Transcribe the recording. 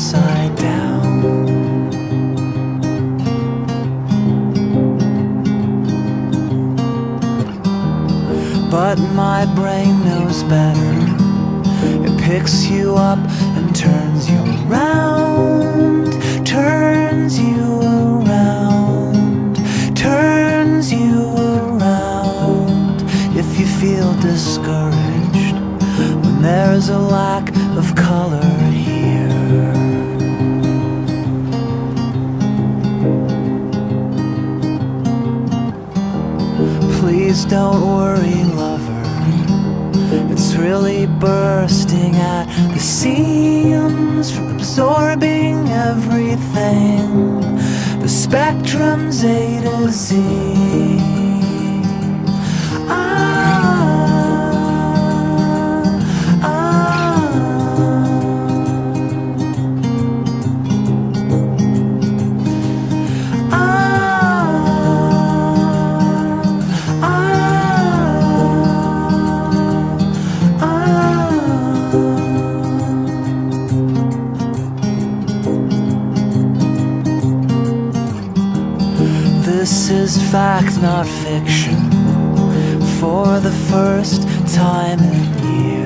upside down. But my brain knows better. It picks you up and turns you around, turns you around, turns you around. If you feel discouraged when there's a lack of color Please don't worry, lover. It's really bursting at the seams from absorbing everything. The spectrum's A to Z. This is fact, not fiction. For the first time in years.